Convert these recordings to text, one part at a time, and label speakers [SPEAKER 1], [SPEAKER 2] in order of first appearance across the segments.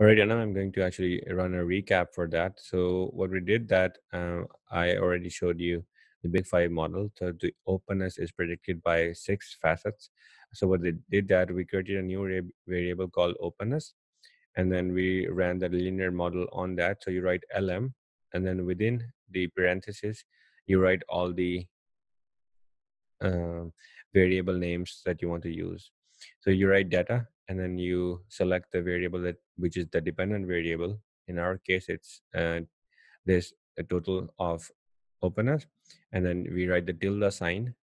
[SPEAKER 1] All right, and now I'm going to actually run a recap for that. So what we did that uh, I already showed you the big five model. So the openness is predicted by six facets. So what they did that we created a new variable called openness, and then we ran the linear model on that. So you write lm, and then within the parentheses you write all the uh, variable names that you want to use. So you write data, and then you select the variable that which is the dependent variable. In our case, it's uh, there's a total of openness, and then we write the tilde sign,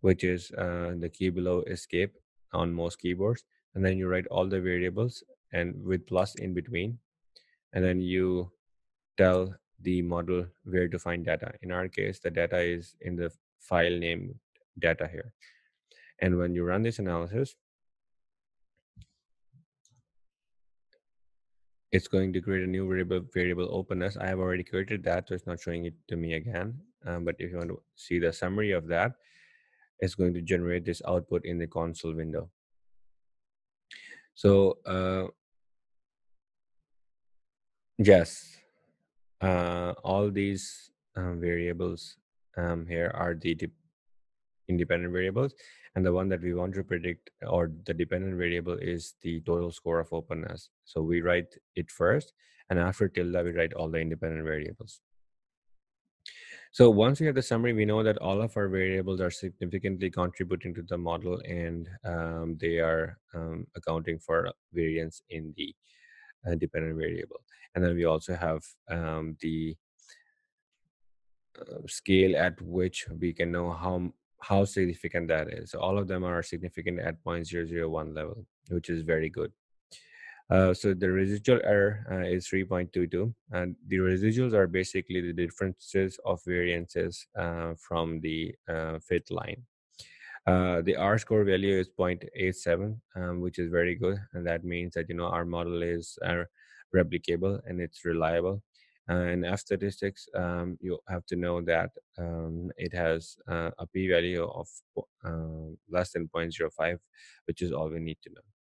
[SPEAKER 1] which is uh, the key below escape on most keyboards, and then you write all the variables and with plus in between, and then you tell the model where to find data. In our case, the data is in the file name data here. And when you run this analysis, it's going to create a new variable variable openness. I have already created that, so it's not showing it to me again. Um, but if you want to see the summary of that, it's going to generate this output in the console window. So uh, yes, uh, all these um, variables um, here are the independent variables and the one that we want to predict or the dependent variable is the total score of openness. So we write it first and after tilde we write all the independent variables. So once we have the summary we know that all of our variables are significantly contributing to the model and um, they are um, accounting for variance in the uh, dependent variable. And then we also have um, the uh, scale at which we can know how how significant that is. So all of them are significant at 0.001 level, which is very good. Uh, so the residual error uh, is 3.22, and the residuals are basically the differences of variances uh, from the uh, fit line. Uh, the R squared value is 0.87, um, which is very good, and that means that you know our model is uh, replicable and it's reliable. Uh, in F statistics, um, you have to know that um, it has uh, a p-value of uh, less than 0.05, which is all we need to know.